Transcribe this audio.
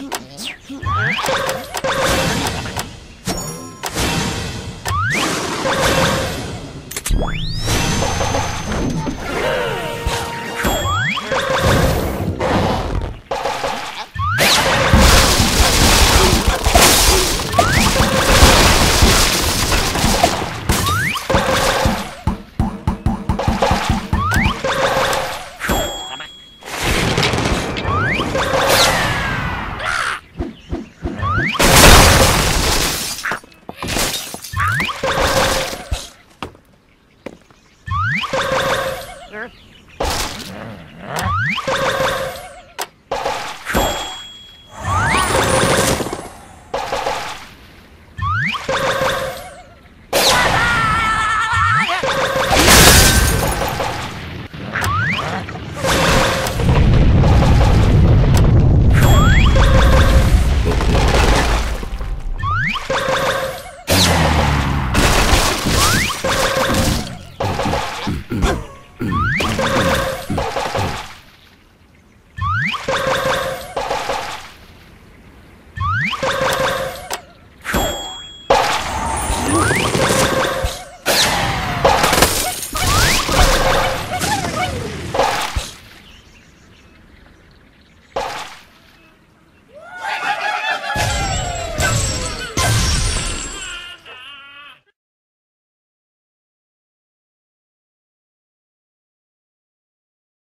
sugar. Yeah. here.